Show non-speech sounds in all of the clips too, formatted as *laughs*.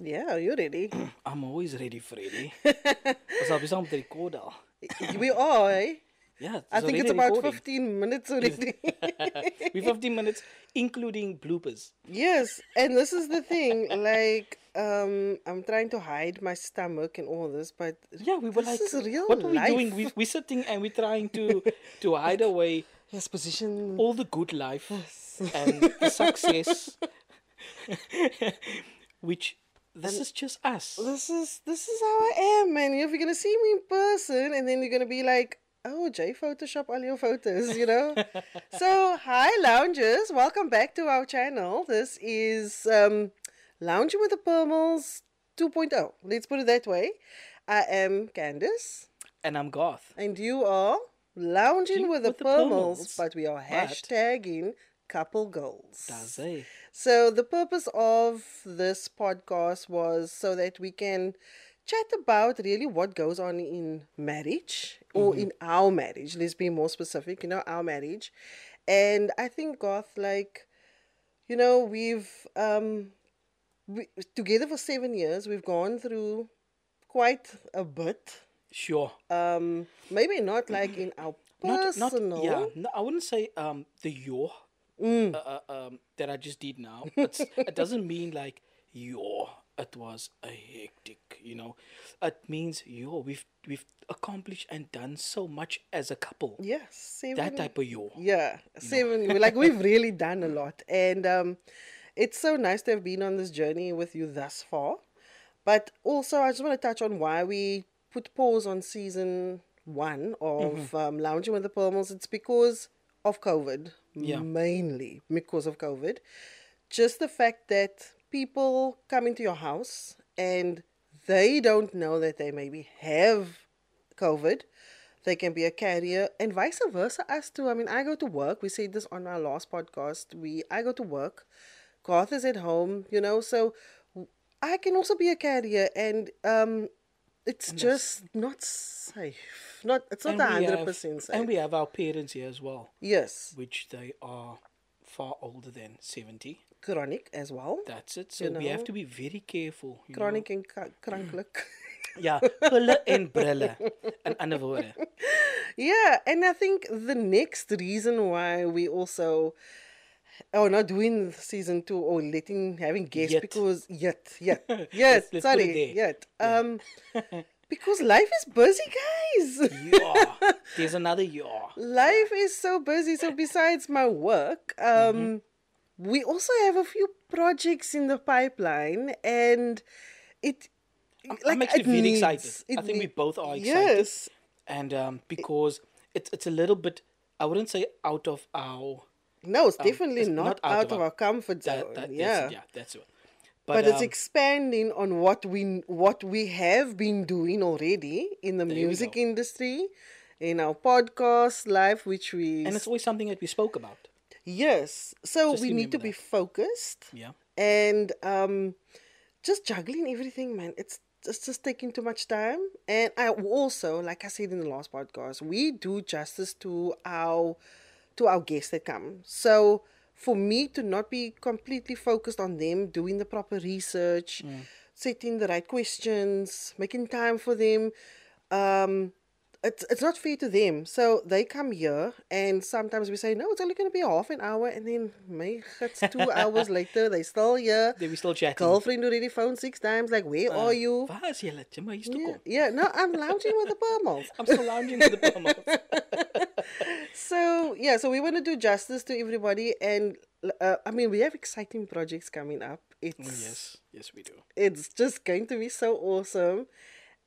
Yeah, you ready? *clears throat* I'm always ready, Freddy. *laughs* Ons al besig om te rekord al. we are, eh? Ja, I think it's about 15 minutes already. *laughs* we 15 minutes including bloopers. yes, and this is the thing. *laughs* Like, um, I'm trying to hide my stomach and all this, but Yeah, we were like, what are we life. doing? We, we're sitting and we're trying to to hide away Yes, position. all the good life and the success, which this is just us. This is this is how I am, man. If you're gonna see me in person, and then you're gonna be like, "Oh, Jay, Photoshop all your photos," you know. *laughs* so, hi, loungers. Welcome back to our channel. This is um, lounging with the Permalls 2.0. Let's put it that way. I am Candice, And I'm Garth. and you are lounging You with the with the Permalls, Permalls, but we are hashtagging couple goals. Does he? So the purpose of this podcast was so that we can chat about really what goes on in marriage or in our marriage. Let's be more specific, you know, our marriage. And I think Garth, like, you know, we've um we, together for seven years. We've gone through quite a bit. Sure. Um, maybe not like in our Not, personal. not, yeah. No, I wouldn't say um the your Mm. uh, uh, um that I just did now. It's, *laughs* it doesn't mean like your. It was a hectic, you know. It means yo. We've we've accomplished and done so much as a couple. Yes, seven. That type of yo. Yeah, seven. we like we've really done a lot, and um, it's so nice to have been on this journey with you thus far. But also, I just want to touch on why we put pause on season one of um, Lounging with the Permalls. It's because of COVID, Yeah. mainly because of COVID. Just the fact that people come into your house and they don't know that they maybe have COVID. They can be a carrier and vice versa us too. I mean, I go to work. We said this on our last podcast. We I go to work. Garth is at home, you know, so I can also be a carrier and um it's just not safe. Not it's not a hundred percent safe. And we have our parents here as well, yes. which they are far older than seventy. Chronic as well. That's it. So we have to be very careful. you know. Chronic and kranklik. *laughs* Ja, hulle en brille. In ander woorde. *laughs* Yeah, and I think the next reason why we also oh not doing season two or letting having guests Yet. because yet yet *laughs* yes sorry yet um because life is busy guys Yeah. *laughs* There's another ja. life is so busy so besides my work um Mm-hmm. we also have a few projects in the pipeline and it I'm actually it very needs- excited. it I think we both are excited. yes And um, because it's it's a little bit, I wouldn't say out of our. no it's definitely it's not, out, of our, comfort zone That, that, yeah That's, yeah, that's it. But, it's um, expanding on what we what we have been doing already in the music industry in our podcast life which we and it's always something that we spoke about. yes. So Just we need to remember be focused. Yeah. and um just juggling everything man. It's it's just taking too much time. And i also like i said in the last podcast we do justice to our to our guests that come. So for me to not be completely focused on them doing the proper research setting the right questions making time for them. Um it's, it's not fair to them. So they come here, and sometimes we say, no, it's only going to be half an hour. And then, my it's two *laughs* hours later, they still here. Then we still chatting. Girlfriend already phoned six times, like, where are you? Waar is julle? Jy maar hier toe Yeah, yeah, no, I'm lounging with the Permalls. *laughs* I'm still lounging with the Permalls. *laughs* So, yeah, so we want to do justice to everybody. And uh, I mean, we have exciting projects coming up. It's, yes, yes we do. it's just going to be so awesome.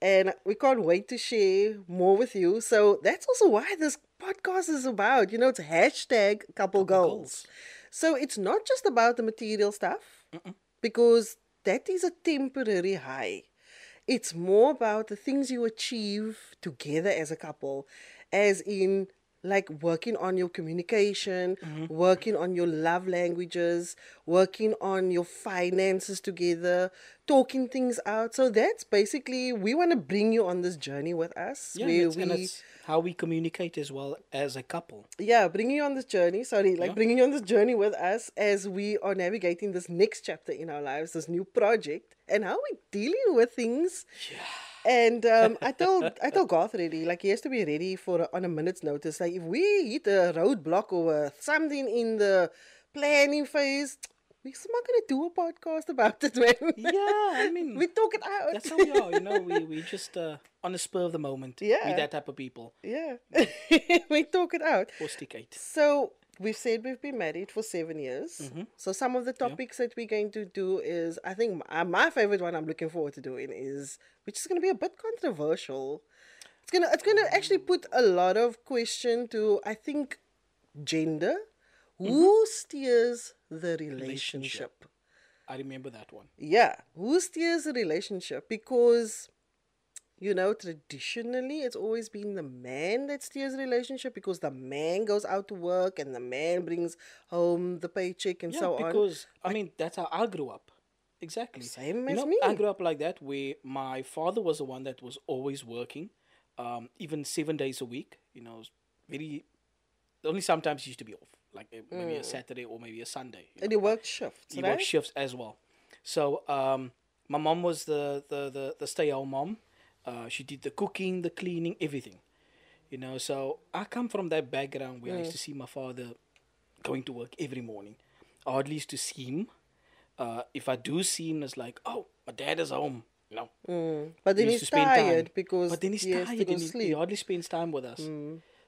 And we can't wait to share more with you. So that's also why this podcast is about. You know, it's hashtag couple, goals. goals. So it's not just about the material stuff, because that is a temporary high. It's more about the things you achieve together as a couple, as in like working on your communication, Mm-hmm. working on your love languages, working on your finances together, talking things out. So that's basically we want to bring you on this journey with us. Yeah, where it's, and it's how we communicate as well as a couple. yeah, bringing you on this journey. Sorry, like Yeah. bringing you on this journey with us as we are navigating this next chapter in our lives, this new project, and how we're dealing with things. And um, I told I told Garth already, like he has to be ready for on a minute's notice. Like if we hit a roadblock or something in the planning phase, we're not gonna do a podcast about it, man. Yeah, I mean, *laughs* we talk it out. that's how we are. You know, we we just uh, on the spur of the moment. Yeah. we're that type of people. yeah, *laughs* we talk it out. Or stick eight. So we've said we've been married for seven years. Mm-hmm. So some of the topics that we're going to do is, I think my, my favorite one I'm looking forward to doing is, which is going to be a bit controversial. It's gonna it's gonna actually put a lot of question to I think gender. Who steers the relationship? I remember that one. Yeah, who steers the relationship? Because, you know, traditionally it's always been the man that steers the relationship because the man goes out to work and the man brings home the paycheck and Yeah, so on. because I mean that's how I grew up. Exactly. Same You as know, me. I grew up like that, where my father was the one that was always working, um, even seven days a week. You know, very. Only sometimes he used to be off, like uh, maybe a Saturday or maybe a Sunday. Mm. And know, he worked shifts, he right? worked shifts as well. So um, my mom was the the the, the stay at home mom. Uh, she did the cooking, the cleaning, everything. You know, so I come from that background where I Mm. used to see my father going to work every morning. I hardly used to see him. Uh, if I do see him, it's like, oh, my dad is home. You know, Mm. But then we he's spend time. tired because but then he's he tired to go and he, he sleep. Mm. hardly spends time with us.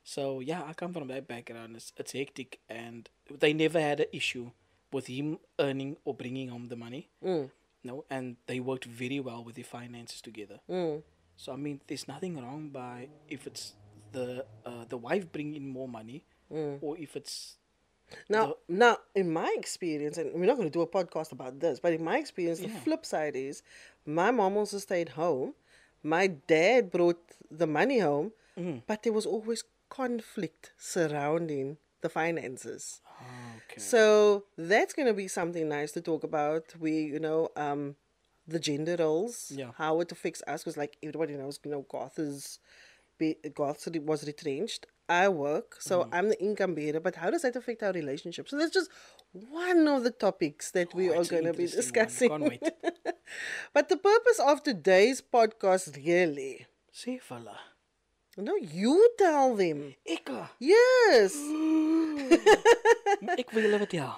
So yeah, I come from that background. It's, it's hectic, and they never had an issue with him earning or bringing home the money. Mm. No, and they worked very well with their finances together. Mm. So I mean, there's nothing wrong by if it's the uh, the wife bringing in more money, Mm. or if it's Now, now, in my experience, and we're not going to do a podcast about this, but in my experience, the flip side is my mom also stayed home. My dad brought the money home, Mm. but there was always conflict surrounding the finances. okay. So that's going to be something nice to talk about. We, you know, um, the gender roles, Yeah. how it affects us, because like everybody knows, you know, Garth is, be, Garth was retrenched. I work, so Mm-hmm. I'm the income bearer. But how does that affect our relationship? So that's just one of the topics that we Oh, are going to be discussing. *laughs* But the purpose of today's podcast, really, Sê fella. no, you tell them. Ah. Yes. *gasps* *laughs* ek wil julle vertel.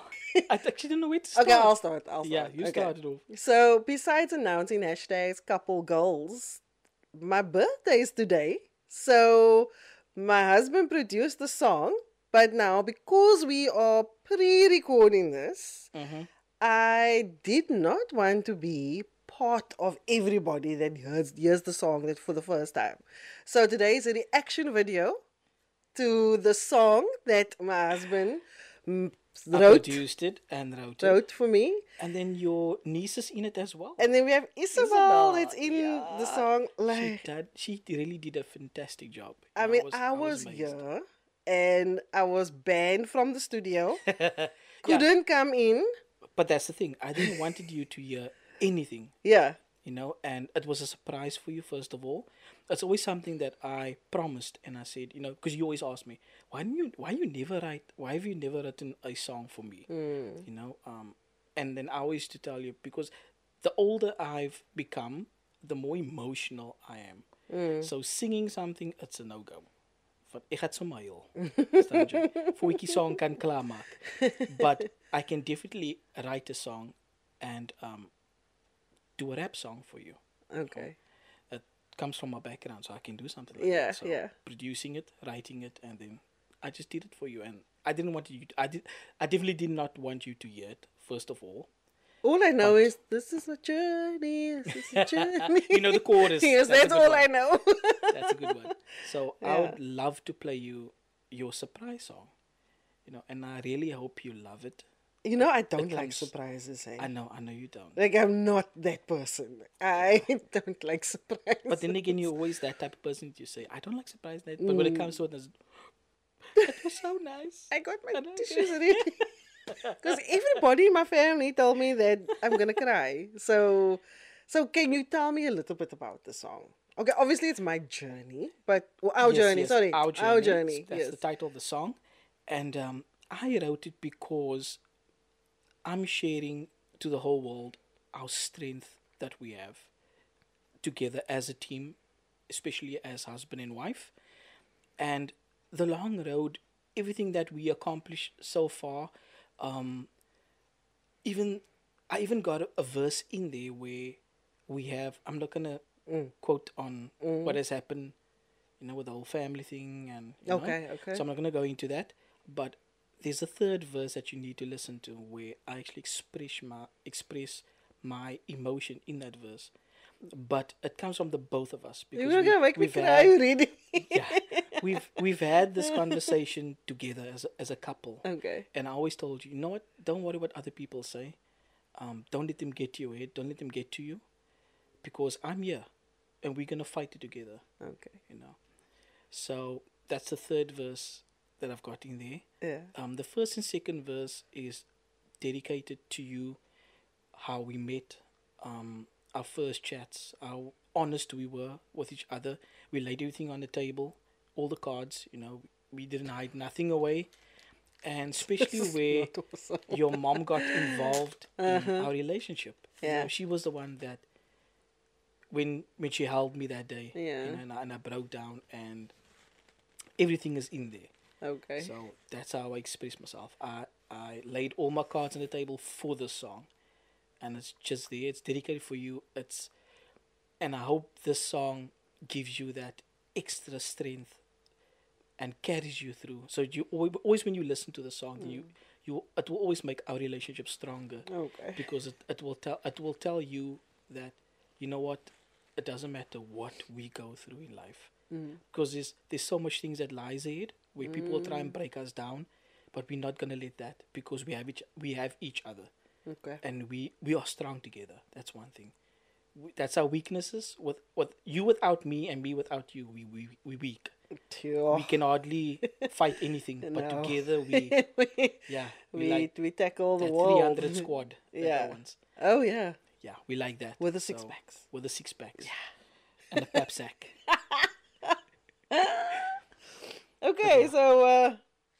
I actually don't know where to start. Okay, I'll start. I'll start. Yeah, you okay. started off. So, besides announcing hashtags couple goals, my birthday is today. So, my husband produced the song, but now because we are pre recording this, Mm-hmm. I did not want to be part of everybody that hears, hears the song that for the first time. So, today is a reaction video to the song that my husband produced it and wrote it. wrote for me. And then your niece is in it as well. And then we have Isabelle, Isabelle, that's in the yeah. song. she Like, did, she really did a fantastic job. I mean, I was, amazed. here and I was banned from the studio. *laughs* Couldn't come in. but that's the thing. I didn't wanted you to hear anything, *laughs* Yeah. you know, and it was a surprise for you first of all. It's always something that I promised, and I said, you know, because you always ask me, why didn't you, why you never write, why have you never written a song for me, Mm. you know, um, and then I always to tell you because the older I've become, the more emotional I am. Mm. So singing something, it's a no go. Want ek gaan sommer huil. Verstaan jy? Voetjie song kan klaarmaak. But I can definitely write a song and um do a rap song for you. Okay. Comes from my background, so I can do something like Yeah, that. So yeah. producing it, writing it, and then I just did it for you. And I didn't want you. To, I did. I definitely did not want you to hear it. First of all, All I know is this is a journey. This is a *laughs* journey. you know the chorus. *laughs* yes, That's that's all one. I know. *laughs* That's a good one. So I would love to play you your surprise song. You know, and I really hope you love it. You know, I don't like comes- surprises. Eh? I know, I know you don't. Like, I'm not that person. I *laughs* don't like surprises. But then again, you're always that type of person that you say, I don't like surprises. But when it comes to it, It was so nice. I got my tissues ready. *laughs* Because everybody in my family told me that I'm gonna cry. So, so can you tell me a little bit about the song? Okay, obviously it's my journey, but well, our Yes, journey. yes, Sorry, our journey. Our journey. That's yes. the title of the song, and um, I wrote it because I'm sharing to the whole world our strength that we have together as a team, especially as husband and wife, and the long road, everything that we accomplished so far. Um, even I even got a, a verse in there where we have. I'm not gonna quote on what has happened, you know, with the whole family thing and you know. Okay, okay. So I'm not gonna go into that, but there's a third verse that you need to listen to where I actually express my express my emotion in that verse, but it comes from the both of us because You're we- gonna make me cry had- already. *laughs* yeah, we've we've had this *laughs* conversation together as a, as a couple. okay. And I always told you, you know what? Don't worry what other people say. Um, don't let them get to your head. Don't let them get to you, because I'm here, and we're gonna fight it together. Okay. You know. So that's the third verse that I've got in there. Yeah. Um, the first and second verse is dedicated to you, how we met, um, our first chats, how honest we were with each other. We laid everything on the table, all the cards. You know, we didn't hide nothing away, and especially *laughs* where awesome. your mom got involved in our relationship. You know, Uh-huh. Yeah. she was the one that when when she held me that day, Yeah. you know, and, I, and I broke down, and everything is in there. Okay. So that's how I express myself. I I laid all my cards on the table for this song, and it's just there. It's dedicated for you. It's, and I hope this song gives you that extra strength, and carries you through. So you always, always when you listen to the song, mm. you you it will always make our relationship stronger Okay. because it, it will tell it will tell you that you know what it doesn't matter what we go through in life mm. because there's there's so much things that lies ahead where people will try and mm. break us down but we're not gonna let that because we have each we have each other Okay. and we we are strong together that's one thing we, that's our weaknesses with with you without me and me without you we we, we weak Sure. we can hardly fight anything *laughs* but No. together we *laughs* we, yeah we, we, like we tackle the that world. 300 *laughs* squad that Yeah. ones. Oh yeah. Yeah, we like that. With the six So, packs. With the six packs. Yeah. And a pep sack. Okay, so uh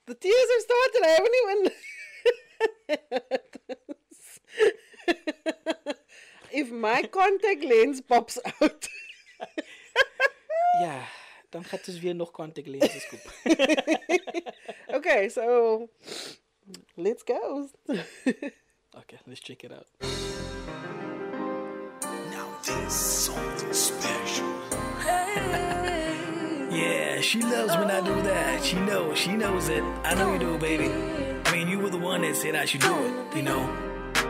the tears have started. I haven't even *laughs* If my contact lens pops out. *laughs* ja, dan gaat dus weer nog contact lenses koop. *laughs* okay, so let's go. okay, let's check it out. Now this something special. Yeah, she loves when I do that. She knows, she knows it. I know you do, baby. I mean, you were the one that said I should do it, you know?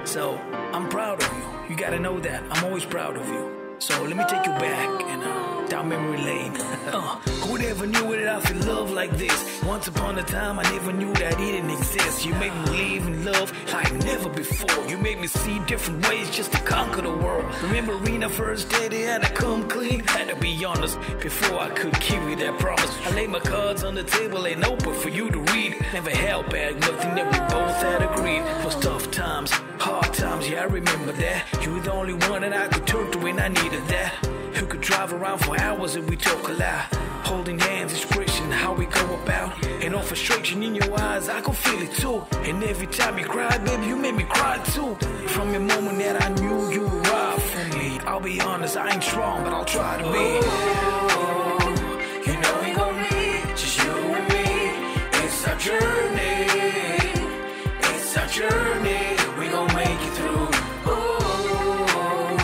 So, I'm proud of you. You gotta know that. I'm always proud of you. So, let me take you back and uh, down memory lane. *laughs* uh, who never knew that I feel love like this? Once upon a time, I never knew that it didn't exist. You made me believe in love like never before. You made me see different ways just to conquer the world. Remember I first it and I come clean? To be honest before I could keep you that promise. I laid my cards on the table and open for you to read. Never held back nothing that we both had agreed. Was tough times, hard times, yeah, I remember that. You were the only one that I could turn to when I needed that. Who could drive around for hours and we talk a lot. Holding hands, expressing how we go about. And all frustration in your eyes, I could feel it too. And every time you cried, baby, you made me cry too. From the moment that I knew you were me, I'll be honest, I ain't strong, but I'll try to be. You know we gon' meet, just you and me. It's our journey. It's our journey. We gon' make it through. Ooh,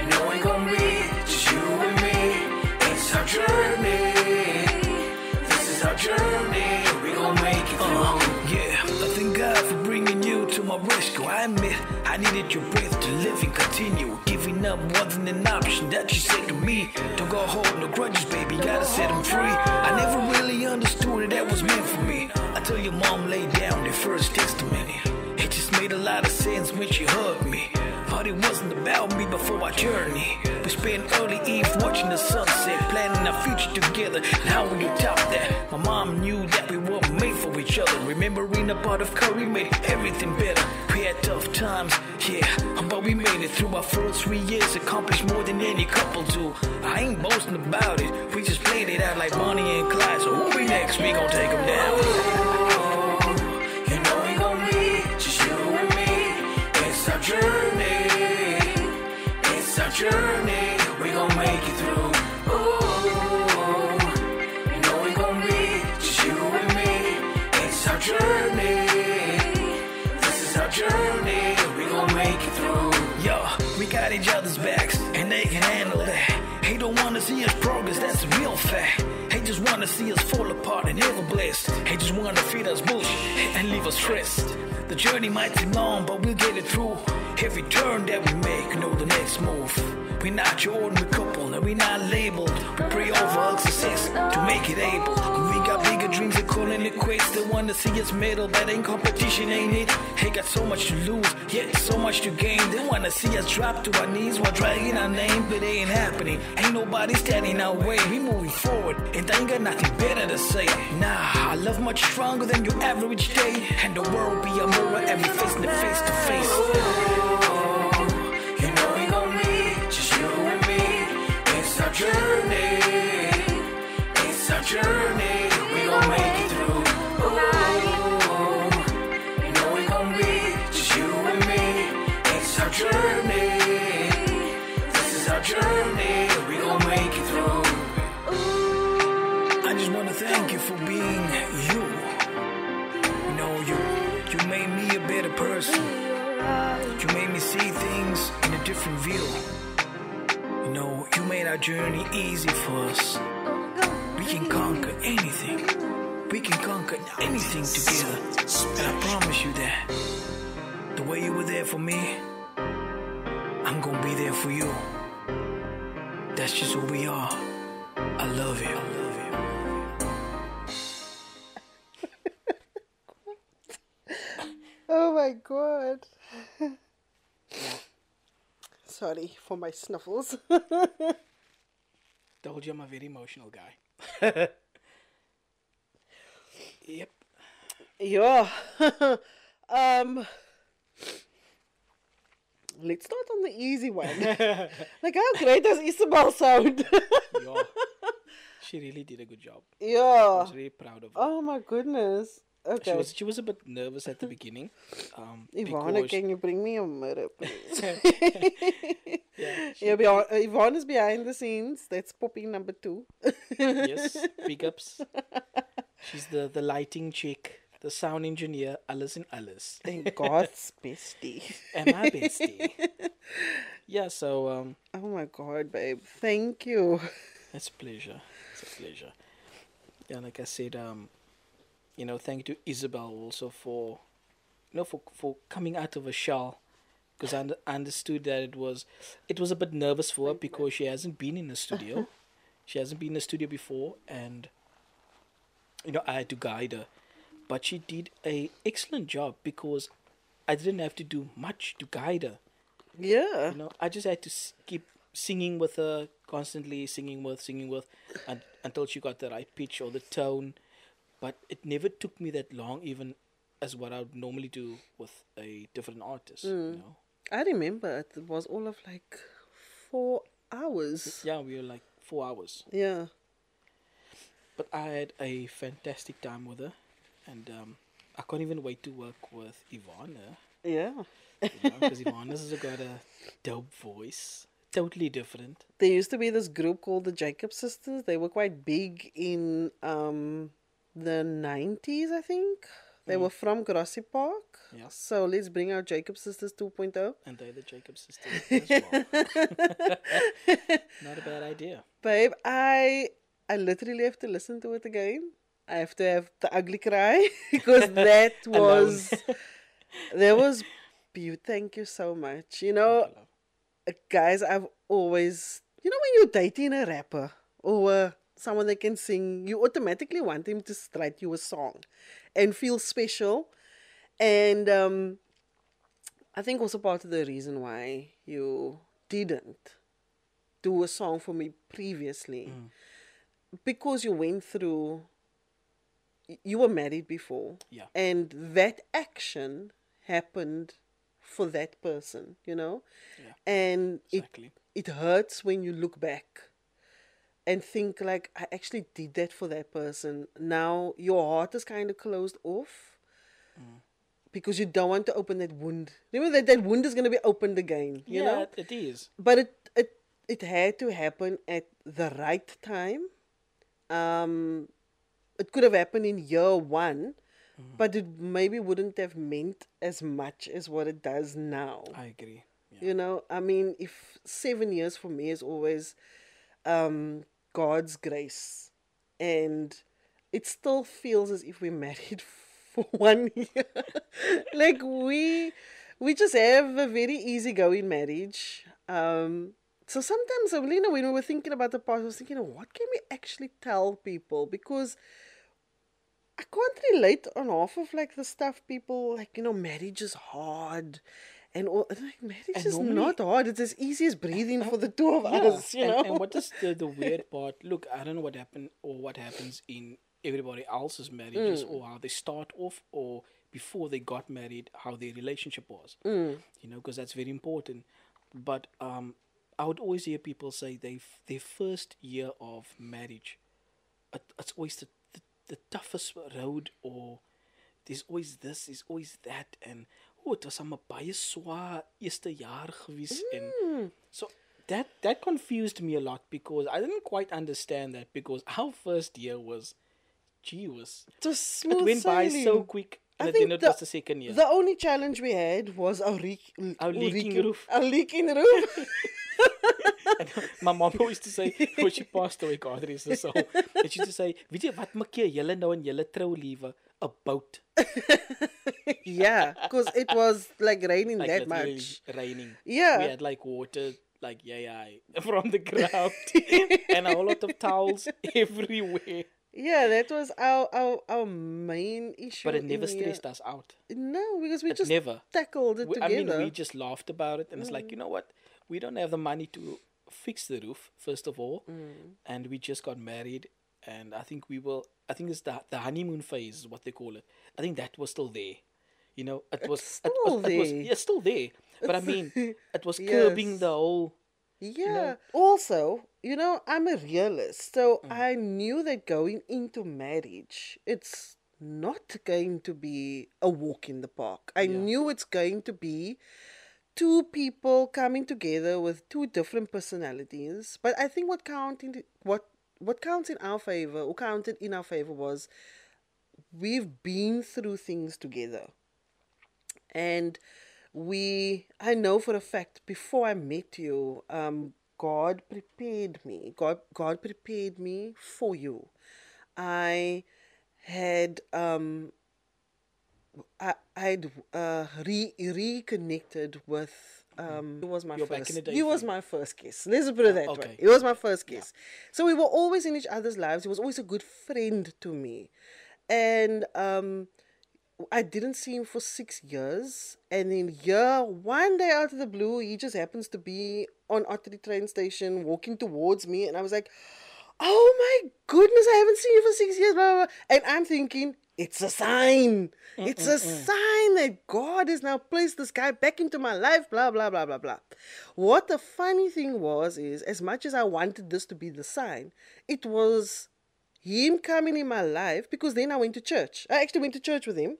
you know we gon' meet, just you and me. It's our journey. This is our journey. We gon' make it through. Uh-huh. yeah, I thank God for bringing you to my rescue. I admit I needed your breath to live and continue. Giving up wasn't an option that you said to me. Don't go hold no grudges, baby. Gotta set them free. I never really understood that that was meant for me. Until your mom laid down the first testimony. It just made a lot of sense when she hugged me. But it wasn't about me before our journey. We spent early eve watching the sunset, planning our future together. How would you top that? My mom knew that we were made for each other. Remembering a pot of curry made everything better. We had tough times, yeah, but we made it through our first three years. Accomplished more than any couple do. I ain't boasting about it. We just played it out like Bonnie and Clyde. So who we next? We gon' take them down. You journey. We gon' make it through. Ooh. You know we gon' be just you and me. It's our journey. This is our journey. We gon' make it through. Yo, we got each other's backs, wanna see us progress, that's real fact. They just wanna see us fall apart and never blessed. They just wanna feed us bullshit and leave us stressed. The journey might seem long, but we'll get it through. Every turn that we make, know the next move. We're not your ordinary couple, and we're not labeled. We pray over our success to make it able. Dreams are calling it quits. They wanna see us medal, that ain't competition, ain't it? They got so much to lose, yet so much to gain. They wanna see us drop to our knees while dragging our name, but it ain't happening. Ain't nobody standing our way. We moving forward, and they ain't got nothing better to say. Nah, I love much stronger than your average day, and the world be a mirror, we facing it face to face. Oh, you know we gon' be just you and me. It's our journey. Person. You made me see things in a different view. You know, you made our journey easy for us. We can conquer anything. We can conquer anything together. And I promise you that. The way you were there for me, I'm gonna be there for you. That's just who we are. I love you. Sorry for my snuffles. *laughs* Told you I'm a very emotional guy. *laughs* yep. yeah. *laughs* um Let's start on the easy one. like how great does Isabelle sound? Yeah. she really did a good job. Yeah. I was really proud of her. Oh my goodness. She Okay. was she was a bit nervous at the beginning. Um, *laughs* Ivana, can you bring me a mirror, please? *laughs* *laughs* yeah, she- yeah, behind, Ivana's behind the scenes. That's Poppy number two. yes, big ups. She's the the lighting chick, the sound engineer, Alice and Alice, Thank God's bestie. and my bestie. yeah, so um, Oh my God, babe. Thank you. it's a pleasure. It's a pleasure. Yeah, like I said, um, you know, thank you to Isabelle also for, you know, for for coming out of a shell, because I under- understood that it was, it was a bit nervous for her because she hasn't been in the studio, *laughs* she hasn't been in the studio before, and, you know, I had to guide her, but she did a excellent job because I didn't have to do much to guide her. Yeah. You know, I just had to s- keep singing with her constantly, singing with, singing with, and, until she got the right pitch or the tone. But it never took me that long, even as what I would normally do with a different artist. You know, I remember it was all of like four hours. yeah, we were like four hours, Yeah. but I had a fantastic time with her, and um, I can't even wait to work with Ivana. Yeah. Because *laughs* Ivana's has got a dope voice, totally different. There used to be this group called the Jacob Sisters. They were quite big in um the 90s, I think. They were from Grassy Park. Yeah. So let's bring out Jacob Sisters oh. 2.0. And they're the Jacob sisters *laughs* as well. Not a bad idea. Babe, I I literally have to listen to it again. I have to have the ugly cry *laughs* because *laughs* that was that was beautiful. Thank you so much. You know, guys, I've always you know when you're dating a rapper or uh, someone that can sing, you automatically want him to write you a song and feel special. And um I think also part of the reason why you didn't do a song for me previously because you went through you were married before Yeah. and that action happened for that person you know Yeah. and Exactly. it it hurts when you look back and think like i actually did that for that person now your heart is kind of closed off because you don't want to open that wound remember that that wound is going to be opened again you yeah, know it is. but it it it had to happen at the right time um it could have happened in year one but it maybe wouldn't have meant as much as what it does now I agree. Yeah. you know i mean if seven years for me is always um god's grace. And it still feels as if we're married *laughs* for one year. *laughs* Like we we just have a very easygoing marriage. Um so sometimes Alina, when we were thinking about the past, I was thinking, what can we actually tell people? Because I can't relate on half of like the stuff people like, you know, marriage is hard and all and, like marriage And is normally- not hard. It's as easy as breathing for the two of Yeah, us, you and, know. and what is the, the *laughs* weird part? Look, I don't know what happened or what happens in everybody else's marriages Mm. or how they start off or before they got married, how their relationship was. Mm. You know, because that's very important. But um, I would always hear people say they their first year of marriage, it, it's always the, the, the toughest road or there's always this, there's always that and oh, dit was 'n baie swaar eerste jaar gewees en so that that confused me a lot because I didn't quite understand that because *laughs* our first year was gee was it smooth went by so sailing. quick I and think then it the- was the second year. The only challenge we had was a leak, Our leaking roof. A leaking roof. My mom always used to say when she passed away, God rest her soul. And she used to say, weet jy wat maak jy julle nou in julle trou liewe 'n bout *laughs* yeah, because it was like raining like that much. raining. Yeah. We had like water like yeah yeah *laughs* from the ground *laughs* and a whole lot of towels everywhere. Yeah, that was our our, our main issue. But it never in here. stressed us out. No, because we It just never. tackled it We- I mean, we just laughed about it, and it's like, you know what? We don't have the money to fix the roof, first of all, Mm. and we just got married, and I think we will. I think it's the the honeymoon phase, is what they call it. I think that was still there. You know, it was It's it still was, it was there. yeah, still there. But I mean, *laughs* it was curbing Yes. the whole. Yeah. Also, you know, I'm a realist. So Mm. I knew that going into marriage, it's not going to be a walk in the park. I knew it's going to be two people coming together with two different personalities. But I think what counted what what counts in our favor or counted in our favor was we've been through things together. And we i know for a fact before i met you um god prepared me god god prepared me for you. I had um I I'd uh, re reconnected with um. He was my You're first. day he was my first kiss. Let's put it that way. okay. He was my first kiss. So we were always in each other's lives. He was always a good friend to me, and um, I didn't see him for six years. And in year one day out of the blue, he just happens to be on Ottery train station walking towards me, and I was like, "Oh my goodness, I haven't seen you for six years." Blah, blah, blah. And I'm thinking, it's a sign. It's a sign that God has now placed this guy back into my life. Blah blah blah blah blah. What the funny thing was is, as much as I wanted this to be the sign, it was him coming in my life because then I went to church. I actually went to church with him.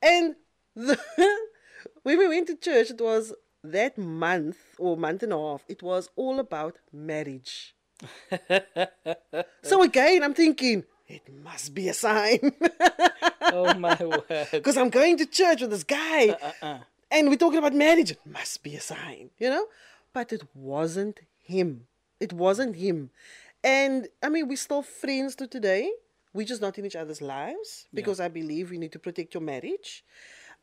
And the, *laughs* when we went to church, it was that month or month and a half, it was all about marriage. *laughs* so again, I'm thinking, it must be a sign. *laughs* Oh my word! Because I'm going to church with this guy. And we're talking about marriage. It must be a sign, you know? But it wasn't him. It wasn't him. And I mean, we're still friends to today. We're just not in each other's lives because I believe you need to protect your marriage.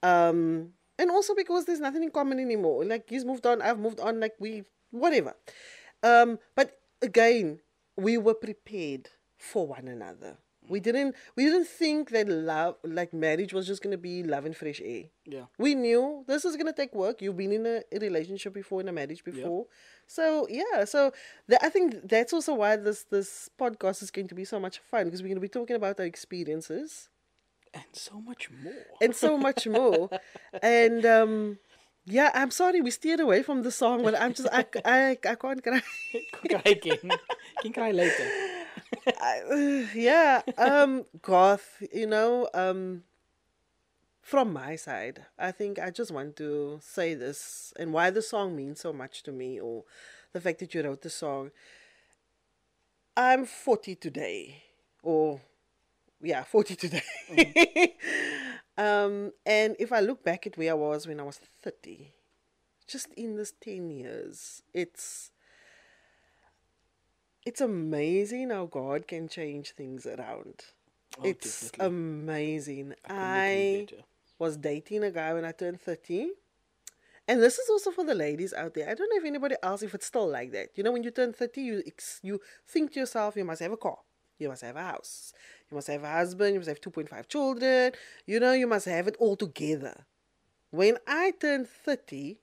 Um, and also because there's nothing in common anymore. Like he's moved on, I've moved on, like we, whatever. Um, but again, we were prepared for one another. We didn't we didn't think that love like marriage was just gonna be love and fresh air. Yeah. We knew this is gonna take work. You've been in a, a relationship before, in a marriage before. So yeah, so tha- I think that's also why this this podcast is going to be so much fun because we're gonna be talking about our experiences And so much more. and so much more. *laughs* and um yeah, I'm sorry we steered away from the song, but I'm just I *laughs* I, I can't cry. *laughs* cry again. Can cry later. *laughs* I- yeah, um, Garth, you know, um, from my side, I think I just want to say this and why the song means so much to me, or the fact that you wrote the song. I'm 40 today, or yeah, 40 today. Um, and if I look back at where I was when I was 30, just in this 10 years, it's it's amazing how God can change things around. Oh, it's definitely. amazing. Couldn't I was dating a guy when I turned 30. And this is also for the ladies out there. I don't know if anybody else, if it's still like that. You know, when you turn 30, you, you think to yourself, you must have a car. You must have a house. You must have a husband. You must have 2.5 children. You know, you must have it all together. When I turned 30,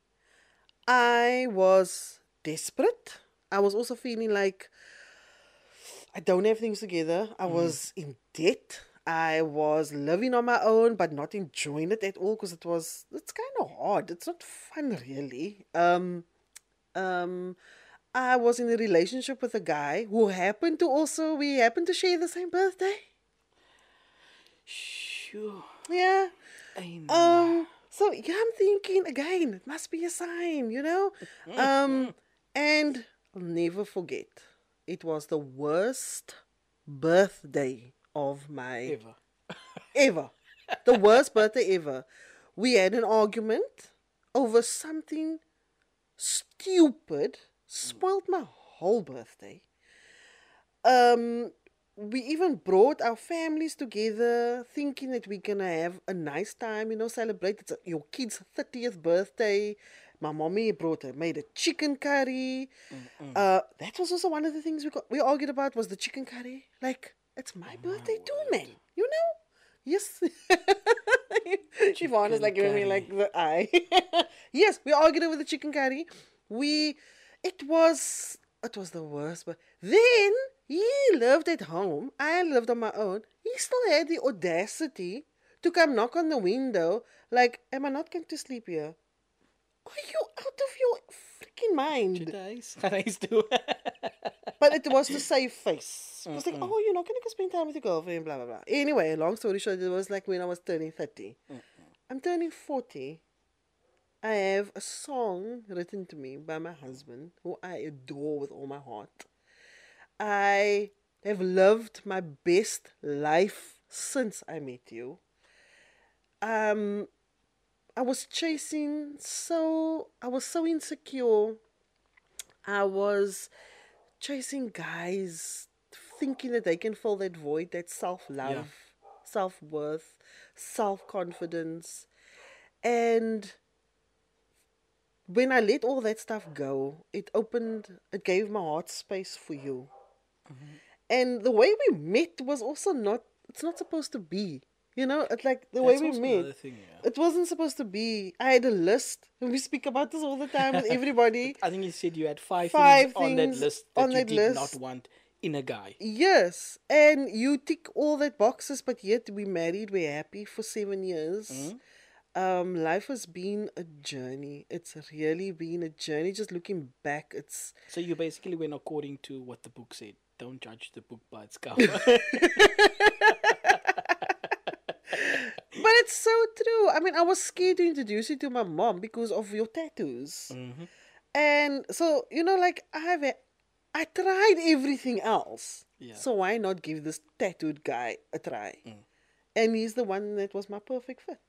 I was desperate. I was also feeling like I don't have things together. I was in debt. I was living on my own, but not enjoying it at all because it was it's kind of hard. It's not fun really. Um, um, I was in a relationship with a guy who happened to also we happened to share the same birthday. Sure. Yeah. I know. Um. So yeah, I'm thinking again. It must be a sign, you know. Um. And I'll never forget. It was the worst birthday of my Ever. ever. The worst birthday ever. We had an argument over something stupid, spoiled my whole birthday. Um, we even brought our families together, thinking that we're gonna have a nice time, you know, celebrate. It's your kid's 30th birthday. My mommy brought a, made a chicken curry. Uh, that was also one of the things we got we argued about was the chicken curry. Like, it's my birthday too, man. You know? Yes. *laughs* Siobhan is like giving me like the eye. *laughs* yes, we argued over the chicken curry. We, it was, it was the worst. But then he lived at home. I lived on my own. He still had the audacity to come knock on the window. Like, am I not going to sleep here? Are you out of your freaking mind? Today's. *laughs* To. But it was to save face. It was like, oh, you're not going to go spend time with your girlfriend, blah, blah, blah. Anyway, long story short, it was like when I was turning 30. I'm turning 40. I have a song written to me by my husband, who I adore with all my heart. I have lived my best life since I met you. Um, I was chasing so I was so insecure. I was chasing guys, thinking that they can fill that void, that self love, self worth, self confidence. And when I let all that stuff go, it opened, it gave my heart space for you. And the way we met was also not, it's not supposed to be. You know, it's like the way we met. thing, yeah. It wasn't supposed to be. I had a list, and we speak about this all the time with *laughs* everybody. I think you said you had five, Five things on that list that you that did list. not want in a guy. Yes, and you tick all that boxes, but yet we married. We're happy for seven years. Mm-hmm. Um, life has been a journey. It's really been a journey. Just looking back, it's So you basically went according to what the book said. Don't judge the book by its cover. *laughs* But it's so true. I mean, I was scared to introduce you to my mom because of your tattoos. Mm-hmm. And so, you know, like I have a, I tried everything else. Yeah. So why not give this tattooed guy a try? And he's the one that was my perfect fit.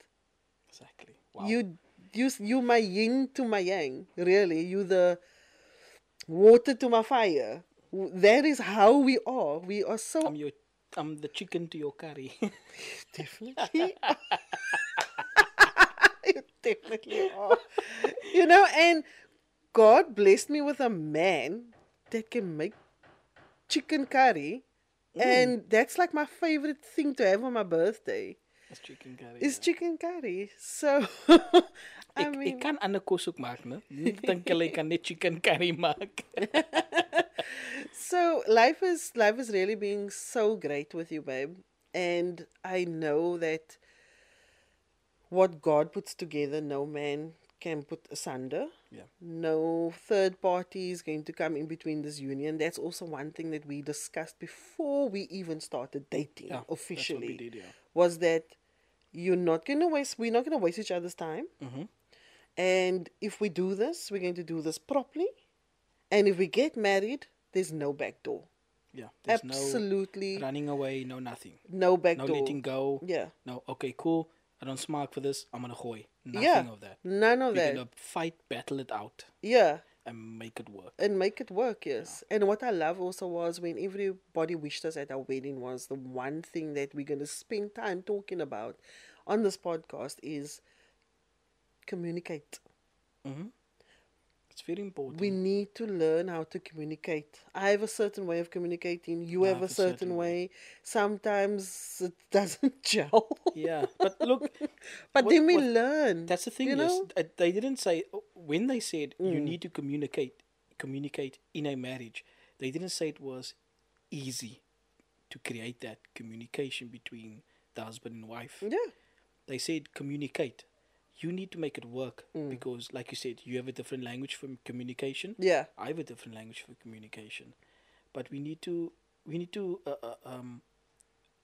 Exactly. Wow. You, you, you my yin to my yang. Really, you the water to my fire. That is how we are. We are so I'm your I'm the chicken to your curry. *laughs* Definitely. *laughs* you definitely are. You know, and God blessed me with a man that can make chicken curry mm. And that's like my favorite thing to have on my birthday That's chicken curry. is ja. chicken curry. So *laughs* I Ek, mean ek kan ander kos ook maak, né? Nie dink hulle ek kan net chicken curry maak. *laughs* so life is life is really being so great with you, babe. And I know that what God puts together, no man can put asunder. Yeah. No third party is going to come in between this union. That's also one thing that we discussed before we even started dating Yeah, that's what we officially. did, yeah. Was that you're not gonna waste we're not gonna waste each other's time. Mm-hmm. And if we do this, we're going to do this properly. And if we get married, there's no back door. There's Absolutely no running away, no nothing. no back No door. letting go. Yeah. No, okay, cool. I don't smart for this. I'm gonna gooi. Nothing yeah. of that. None of We're that. gonna fight, battle it out, Yeah. And make it work. And make it work, yes. And what I love also was when everybody wished us at our wedding was the one thing that we're gonna spend time talking about on this podcast is communicate. Mm-hmm. It's very important. We need to learn how to communicate. I have a certain way of communicating. You have a certain way. Sometimes it *laughs* doesn't gel. yeah, but look, *laughs* but what- then we what- learn. that's the thing. You know? uh, they didn't say when they said you Mm. need to communicate, communicate in a marriage. They didn't say it was easy to create that communication between the husband and wife. Yeah. They said communicate. You need to make it work Mm. because, like you said, you have a different language for communication. Yeah. I have a different language for communication, but we need to we need to uh, uh, um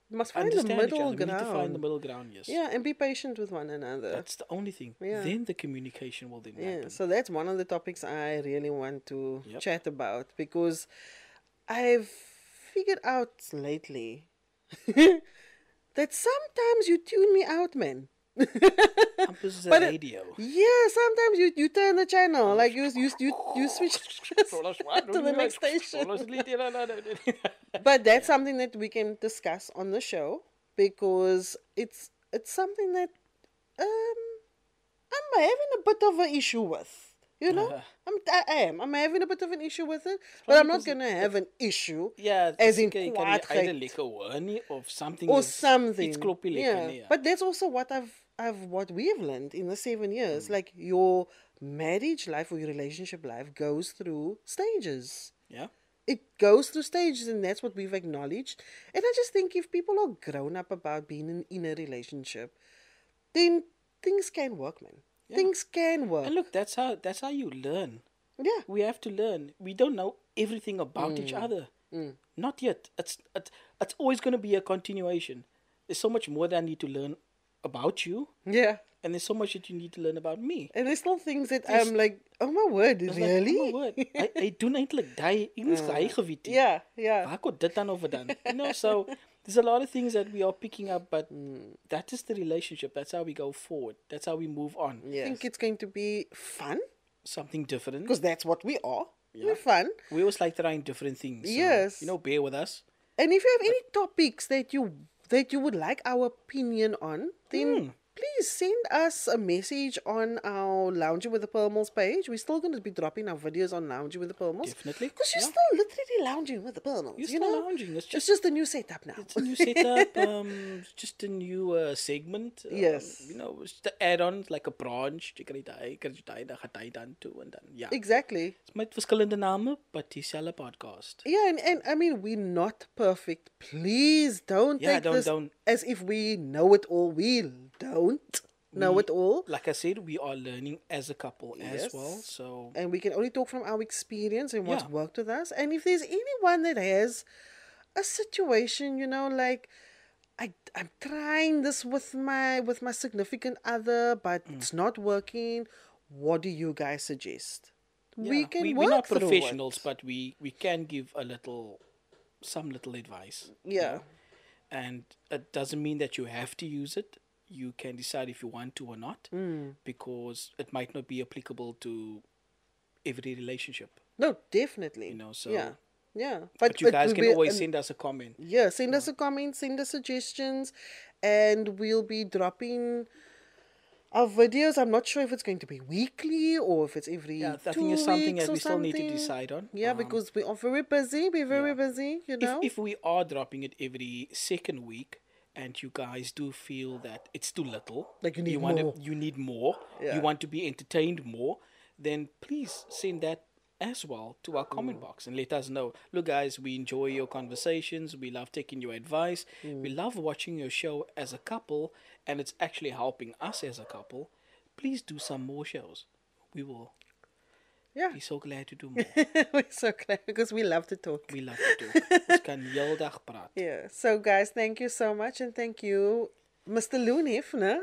Must find the middle other. We need to find the ground. middle ground. Yes. Yeah, and be patient with one another. That's the only thing. Yeah. Then the communication will then Yeah, happen. so that's one of the topics I really want to Yep. chat about because I've figured out lately *laughs* that sometimes you tune me out, man. Is *laughs* a But it- radio. Yeah, sometimes you, you turn the channel, like you you you, *laughs* you switch *laughs* to the next station. But that's something that we can discuss on the show because it's it's something that um I'm having a bit of an issue with. You know, I'm I am. I'm having a bit of an issue with it, but I'm not gonna have an issue. Yeah, as in kan jy either hoor of something or is- something. It's kloppie lekker yeah. But that's also what I've I've what we've learned in the seven years. Mm. Like your marriage life or your relationship life goes through stages. Yeah. It goes through stages, and that's what we've acknowledged. And I just think if people are grown up about being in, in a relationship, then things can work, man. Things can work. And look, that's how that's how you learn. yeah. We have to learn. We don't know everything about each Mm. other. Not yet. It's it's it's always going to be a continuation. There's so much more that I need to learn about you, Yeah. and there's so much that you need to learn about me. And there's still things that I'm like, oh my word, It's like, really? oh my word. I, I *laughs* doen eintlik daai Engels uh, geweet. Yeah, yeah. Waar kon dit dan over dan? You know, so *laughs* there's a lot of things that we are picking up, but that is the relationship. That's how we go forward. That's how we move on. I think it's going to be fun Something different. because that's what we are. We're fun. We always like trying different things. so, Yes. You know, bear with us. And if you have any topics that you that you would like our opinion on, then hmm. Please send us a message on our Lounging with the Pearls page. We're still going to be dropping our videos on Lounging with the Pearls. Definitely, Because you're yeah. still literally lounging with the Pearls. You're you still know? lounging. It's It's just just a new setup now. it's a new setup. *laughs* um, just a new uh, segment. Um, Yes. You know, just the add-on like a branch. Jy kan dit daai, kan jy daai, dan gaan hy dan toe en dan ja. exactly. Met verskillende name, but dieselfde podcast. Yeah, and, and I mean, we're not perfect. Please don't Yeah, take don't- this don't- as if we know it all. We don't know it all. Like I said, we are learning as a couple as well. So and we can only talk from our experience and what's Yeah. worked with us. And if there's anyone that has a situation, you know, like I I'm trying this with my with my significant other, but Mm. it's not working. What do you guys suggest? we can we, work we're not professionals, it. but we we can give a little, some little advice. yeah, and it doesn't mean that you have to use it. You can decide if you want to or not, Mm. because it might not be applicable to every relationship. no, definitely. You know, so- yeah, yeah. But, you it guys can always an- send us a comment. Yeah, send us a comment, send us suggestions, and we'll be dropping our videos. I'm not sure if it's going to be weekly or if it's every Yeah, I think it's something that we still need to decide on. Yeah, Um, because we are very busy. We're very yeah. busy. You if, know. if we are dropping it every second week and you guys do feel that it's too little Like you need want more. you need more Yeah. you want to be entertained more then please send that as well to our comment Mm. box and let us know look guys we enjoy your conversations we love taking your advice we Mm. love watching your show as a couple and it's actually helping us as a couple please do some more shows we will yeah, be so glad to do *laughs* more we're so glad because we love to talk. we love to talk ons *laughs* kan heel dag praat Yeah. So, guys, thank you so much, and thank you, Mr. Loonif, ne?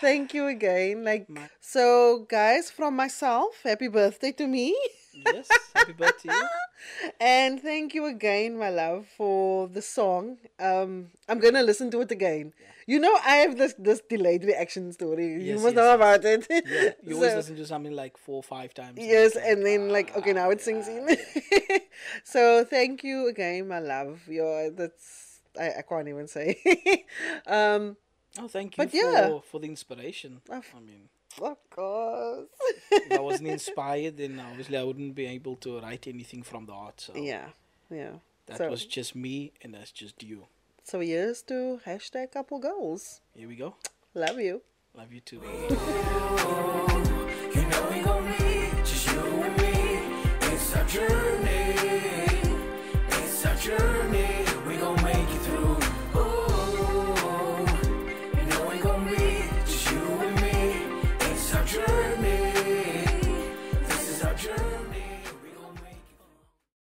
Thank you again. Like, so, guys, from myself, happy birthday to me. yes happy birthday *laughs* And thank you again, my love, for the song. Um, I'm gonna listen to it again. You know, I have this this delayed reaction story. you must yes, know yes. about it. Yeah, you *laughs* always listen to something like four or five times. Yes, and like, then like okay, now it sinks in. *laughs* so thank you again, my love. You're that's I, I can't even say. um, Oh, thank you But yeah. for, for the inspiration. I mean, of course. if I wasn't *laughs* inspired, then obviously I wouldn't be able to write anything from the heart. So yeah, yeah. that so was just me, and that's just you. so here's to hashtag couple goals. Here we go. Love you. Love you too. *laughs*